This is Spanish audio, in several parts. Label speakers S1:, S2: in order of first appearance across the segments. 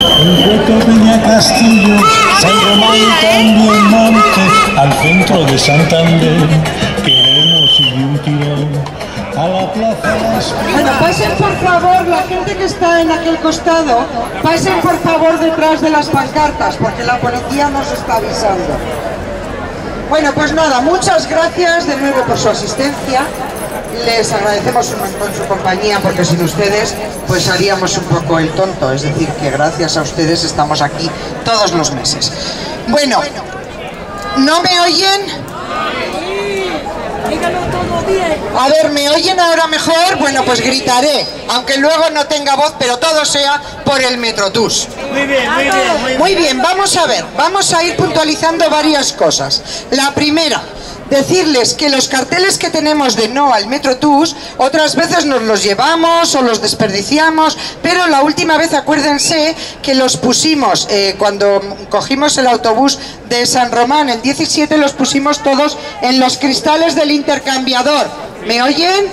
S1: El hueco Peña Castillo, San Román también monte, al centro de Santander, queremos ir un tirón a la plaza
S2: Bueno, pasen por favor, la gente que está en aquel costado, pasen por favor detrás de las pancartas, porque la policía nos está avisando. Bueno, pues nada, muchas gracias de nuevo por su asistencia. Les agradecemos un montón su compañía porque sin ustedes pues haríamos un poco el tonto. Es decir, que gracias a ustedes estamos aquí todos los meses. Bueno, ¿no me oyen? A ver, ¿me oyen ahora mejor? Bueno, pues gritaré, aunque luego no tenga voz, pero todo sea por el.
S3: Muy bien, muy bien, muy bien.
S2: Muy bien, vamos a ver, vamos a ir puntualizando varias cosas. La primera, decirles que los carteles que tenemos de no al Metrotús, otras veces nos los llevamos o los desperdiciamos, pero la última vez acuérdense que los pusimos eh, cuando cogimos el autobús de San Román, el 17 los pusimos todos en los cristales del intercambiador. ¿Me oyen?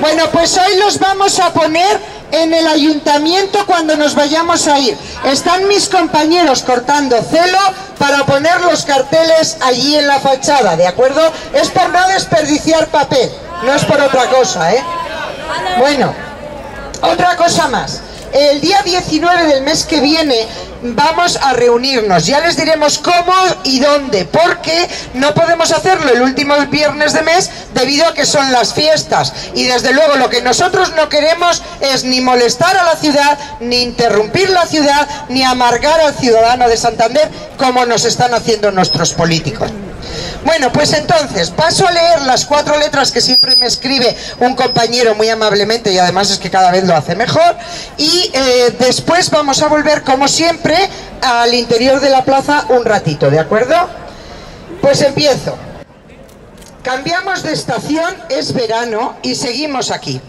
S2: Bueno, pues hoy los vamos a poner en el ayuntamiento cuando nos vayamos a ir. Están mis compañeros cortando celo para poner los carteles allí en la fachada, ¿de acuerdo? Es por no desperdiciar papel, no es por otra cosa, ¿eh? Bueno, otra cosa más. El día 19 del mes que viene vamos a reunirnos. Ya les diremos cómo y dónde, porque no podemos hacerlo el último viernes de mes debido a que son las fiestas. Y desde luego lo que nosotros no queremos es ni molestar a la ciudad, ni interrumpir la ciudad, ni amargar al ciudadano de Santander como nos están haciendo nuestros políticos. Bueno, pues entonces, paso a leer las cuatro letras que siempre me escribe un compañero muy amablemente y además es que cada vez lo hace mejor. Y eh, después vamos a volver, como siempre, al interior de la plaza un ratito, ¿de acuerdo? Pues empiezo. Cambiamos de estación, es verano y seguimos aquí.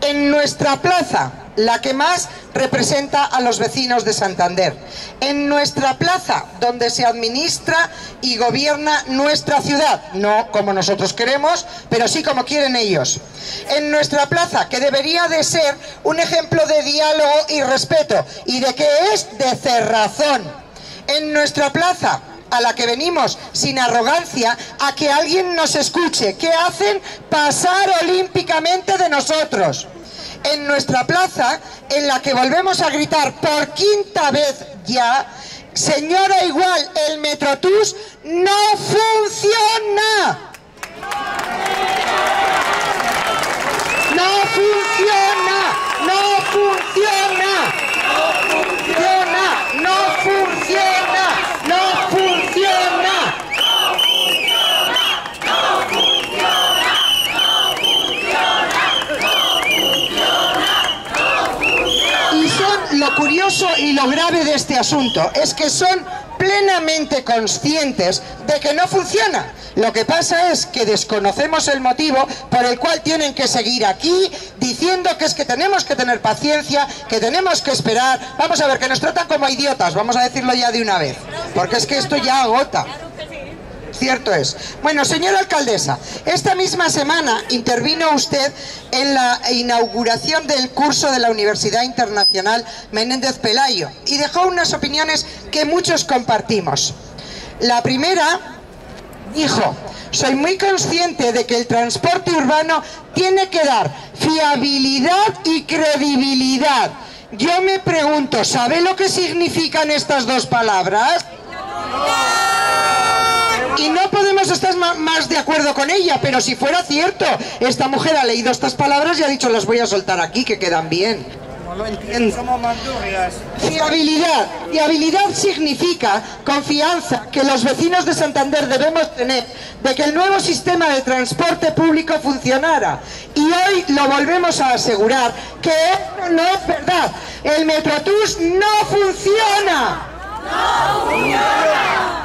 S2: En nuestra plaza, la que más representa a los vecinos de Santander. En nuestra plaza, donde se administra y gobierna nuestra ciudad, no como nosotros queremos, pero sí como quieren ellos. En nuestra plaza, que debería de ser un ejemplo de diálogo y respeto, y de que es de cerrazón. En nuestra plaza, a la que venimos sin arrogancia a que alguien nos escuche. ¿Qué hacen? Pasar olímpicamente de nosotros. En nuestra plaza, en la que volvemos a gritar por quinta vez ya, señora igual, el Metrotús no funciona. No funciona, no funciona. No funciona, no funciona, no funciona. Y son lo curioso y lo grave de este asunto es que son plenamente conscientes de que no funciona. Lo que pasa es que desconocemos el motivo por el cual tienen que seguir aquí diciendo que es que tenemos que tener paciencia, que tenemos que esperar. Vamos a ver, que nos tratan como idiotas, vamos a decirlo ya de una vez, porque es que esto ya agota. Cierto es. Bueno, señora alcaldesa, esta misma semana intervino usted en la inauguración del curso de la Universidad Internacional Menéndez Pelayo y dejó unas opiniones que muchos compartimos. La primera dijo, soy muy consciente de que el transporte urbano tiene que dar fiabilidad y credibilidad. Yo me pregunto, ¿sabe lo que significan estas dos palabras? Y no podemos estar más de acuerdo con ella, pero si fuera cierto, esta mujer ha leído estas palabras y ha dicho las voy a soltar aquí, que quedan bien. No lo entiendo. Fiabilidad. Fiabilidad significa confianza que los vecinos de Santander debemos tener de que el nuevo sistema de transporte público funcionara. Y hoy lo volvemos a asegurar que esto no es verdad. El Metrotús no funciona. Otra palabra,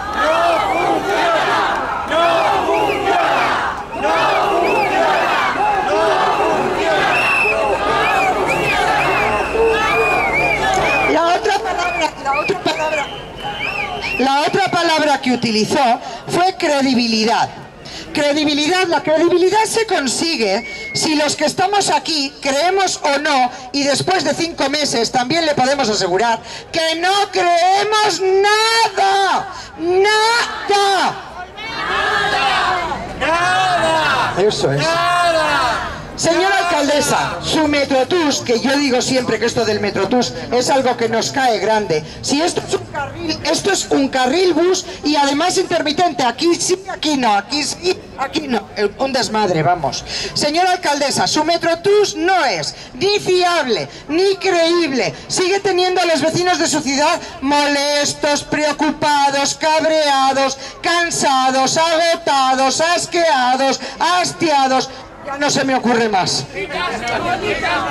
S2: la otra palabra, que utilizó fue credibilidad. Credibilidad, la credibilidad se consigue si los que estamos aquí creemos o no, y después de cinco meses también le podemos asegurar que no creemos nada, nada. Eso es. Señora alcaldesa, su Metrotús, que yo digo siempre que esto del Metrotús es algo que nos cae grande. Si esto es un carril, esto es un carril bus y además intermitente. Aquí sí, aquí no, aquí sí, aquí no. Un desmadre, vamos. Señora alcaldesa, su Metrotús no es ni fiable, ni creíble. Sigue teniendo a los vecinos de su ciudad molestos, preocupados, cabreados, cansados, agotados, asqueados, hastiados. No se me ocurre más.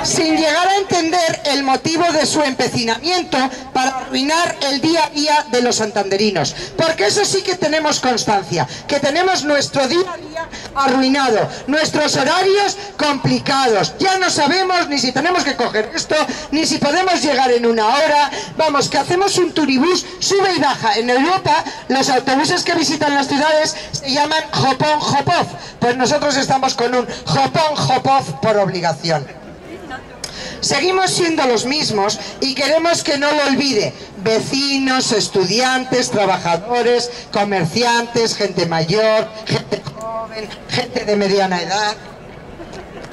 S2: Sin llegar a entender el motivo de su empecinamiento para arruinar el día a día de los santanderinos. Porque eso sí que tenemos constancia, que tenemos nuestro día a día arruinado, nuestros horarios complicados. Ya no sabemos ni si tenemos que coger esto, ni si podemos llegar en una hora. Vamos, que hacemos un turibús, sube y baja. En Europa, los autobuses que visitan las ciudades se llaman Hopon Hopov. Pues nosotros estamos con un Hopon Hopov por obligación. Seguimos siendo los mismos y queremos que no lo olvide. Vecinos, estudiantes, trabajadores, comerciantes, gente mayor, gente joven, gente de mediana edad.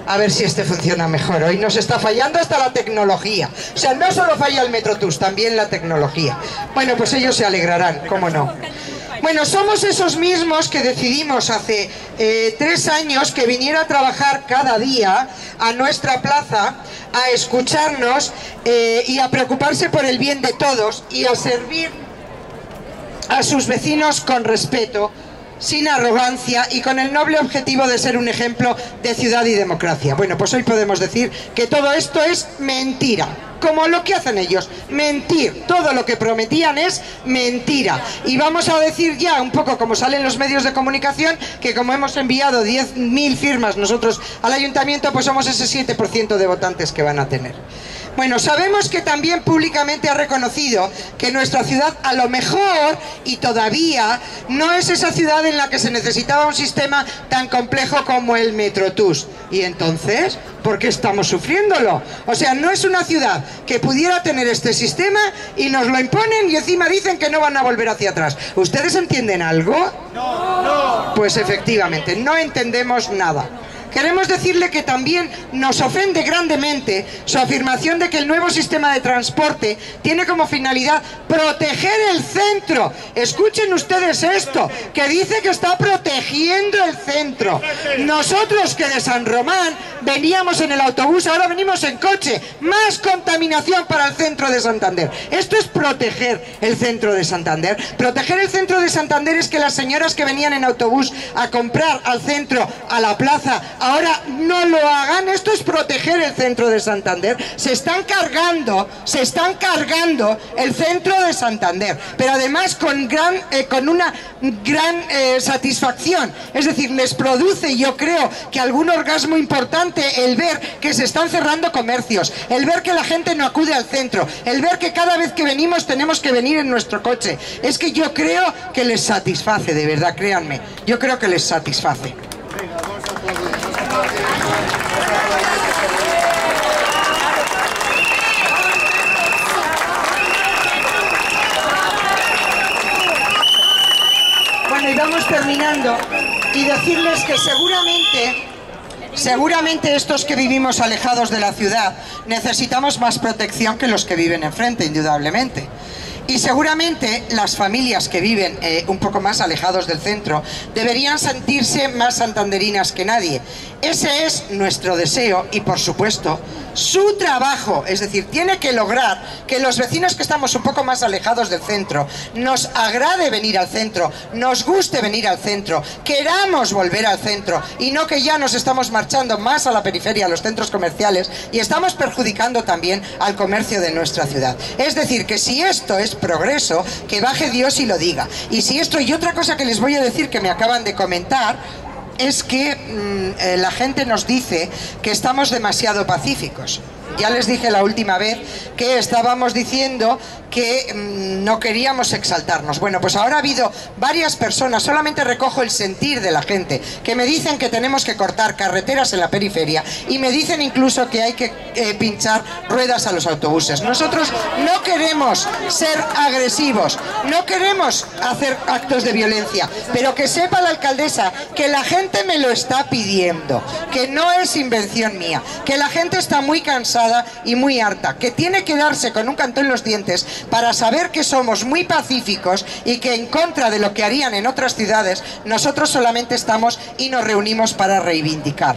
S2: A ver si este funciona mejor. Hoy nos está fallando hasta la tecnología. O sea, no solo falla el Metrotús, también la tecnología. Bueno, pues ellos se alegrarán, cómo no. Bueno, somos esos mismos que decidimos hace eh, tres años que viniera a trabajar cada día a nuestra plaza, a escucharnos eh, y a preocuparse por el bien de todos y a servir a sus vecinos con respeto, sin arrogancia y con el noble objetivo de ser un ejemplo de ciudad y democracia. Bueno, pues hoy podemos decir que todo esto es mentira. Como lo que hacen ellos, mentir. Todo lo que prometían es mentira. Y vamos a decir ya, un poco como salen los medios de comunicación, que como hemos enviado 10.000 firmas nosotros al ayuntamiento, pues somos ese 7% de votantes que van a tener. Bueno, sabemos que también públicamente ha reconocido que nuestra ciudad a lo mejor y todavía no es esa ciudad en la que se necesitaba un sistema tan complejo como el Metrotús. Y entonces, ¿por qué estamos sufriéndolo? O sea, no es una ciudad que pudiera tener este sistema y nos lo imponen y encima dicen que no van a volver hacia atrás. ¿Ustedes entienden algo? No, no. Pues efectivamente, no entendemos nada. Queremos decirle que también nos ofende grandemente su afirmación de que el nuevo sistema de transporte tiene como finalidad proteger el centro. Escuchen ustedes esto, que dice que está protegiendo el centro. Nosotros que de San Román veníamos en el autobús, ahora venimos en coche. Más contaminación para el centro de Santander. Esto es proteger el centro de Santander. Proteger el centro de Santander es que las señoras que venían en autobús a comprar al centro, a la plaza, ahora no lo hagan. Esto es proteger el centro de Santander. Se están cargando, se están cargando el centro de Santander, pero además con gran, eh, con una gran eh, satisfacción. Es decir, les produce, yo creo, que algún orgasmo importante el ver que se están cerrando comercios, el ver que la gente no acude al centro, el ver que cada vez que venimos tenemos que venir en nuestro coche. Es que yo creo que les satisface, de verdad, créanme. Yo creo que les satisface. Bueno, y vamos terminando y decirles que seguramente, seguramente estos que vivimos alejados de la ciudad necesitamos más protección que los que viven enfrente, indudablemente. Y seguramente las familias que viven eh, un poco más alejados del centro deberían sentirse más santanderinas que nadie. Ese es nuestro deseo y por supuesto su trabajo, es decir, tiene que lograr que los vecinos que estamos un poco más alejados del centro nos agrade venir al centro, nos guste venir al centro, queramos volver al centro y no que ya nos estamos marchando más a la periferia, a los centros comerciales y estamos perjudicando también al comercio de nuestra ciudad. Es decir, que si esto es progreso, que baje Dios y lo diga. Y si esto y otra cosa que les voy a decir que me acaban de comentar, es que mm, eh, la gente nos dice que estamos demasiado pacíficos. Ya les dije la última vez que estábamos diciendo que mm, no queríamos exaltarnos. Bueno, pues ahora ha habido varias personas, solamente recojo el sentir de la gente, que me dicen que tenemos que cortar carreteras en la periferia y me dicen incluso que hay que eh, pinchar ruedas a los autobuses. Nosotros no queremos ser agresivos, no queremos hacer actos de violencia, pero que sepa la alcaldesa que la gente me lo está pidiendo, que no es invención mía, que la gente está muy cansada y muy harta, que tiene que darse con un canto en los dientes para saber que somos muy pacíficos y que en contra de lo que harían en otras ciudades, nosotros solamente estamos y nos reunimos para reivindicar.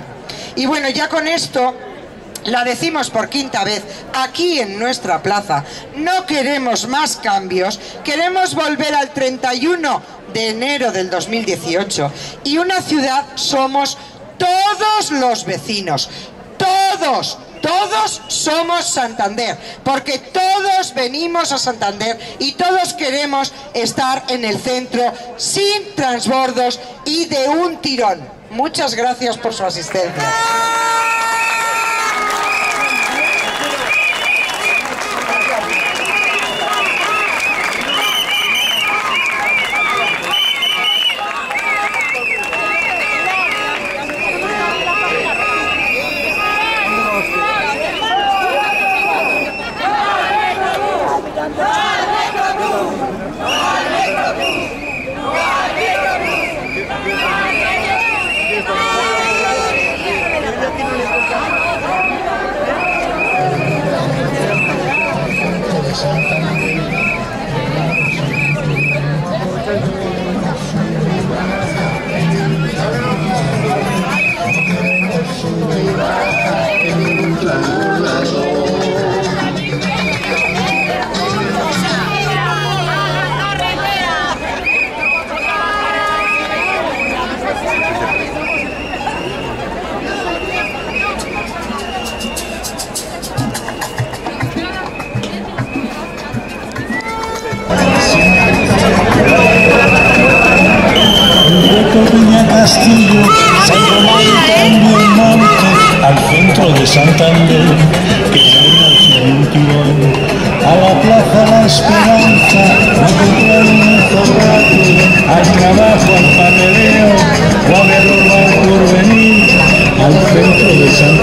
S2: Y bueno, ya con esto la decimos por quinta vez aquí en nuestra plaza, no queremos más cambios, queremos volver al 31 de enero del 2018 y una ciudad somos todos los vecinos, todos, todos somos Santander, porque todos venimos a Santander y todos queremos estar en el centro sin transbordos y de un tirón. Muchas gracias por su asistencia.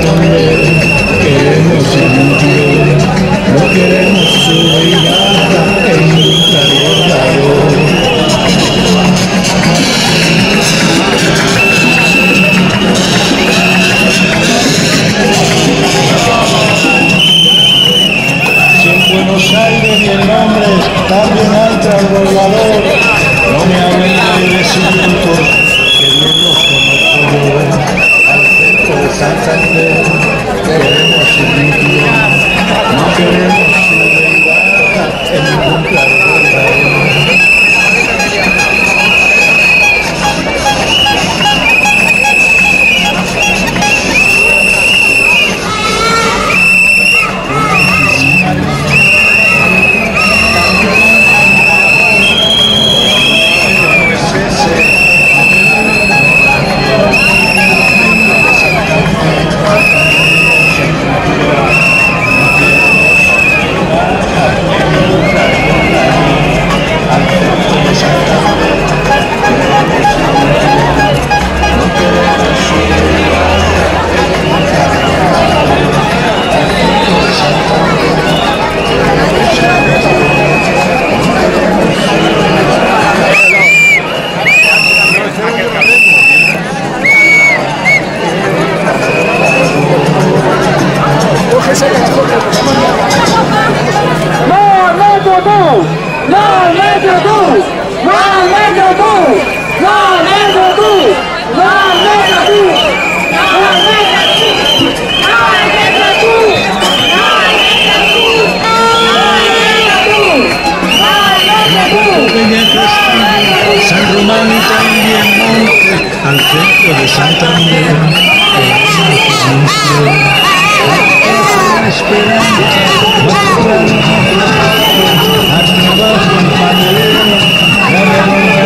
S1: De al centro de más al trabajo, al panelero, la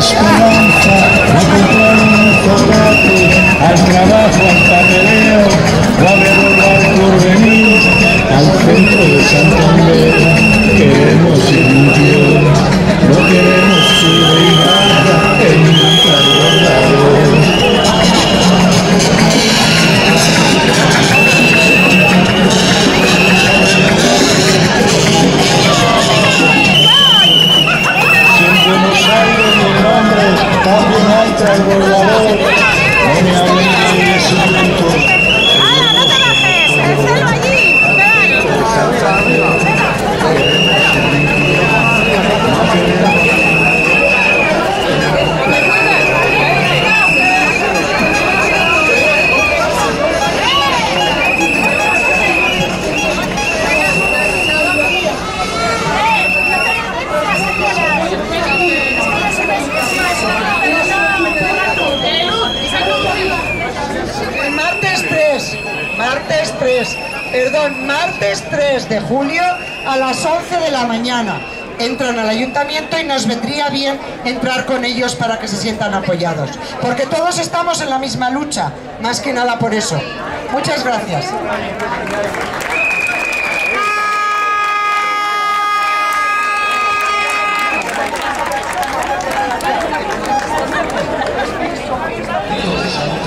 S1: La Esperanza, a comprar un chocolate, al trabajo, al papeleo, a ver por venir. Al centro de Santander Londres también hay transbordador, no me hablen de crecimiento.
S4: ¡Hala, no te bajes! ¡El celo allí! ¡Claro!
S2: El martes 3, martes 3, perdón, martes 3 de julio a las 11 de la mañana. Entran al ayuntamiento y nos vendría bien entrar con ellos para que se sientan apoyados. Porque todos estamos en la misma lucha, más que nada por eso. Muchas gracias.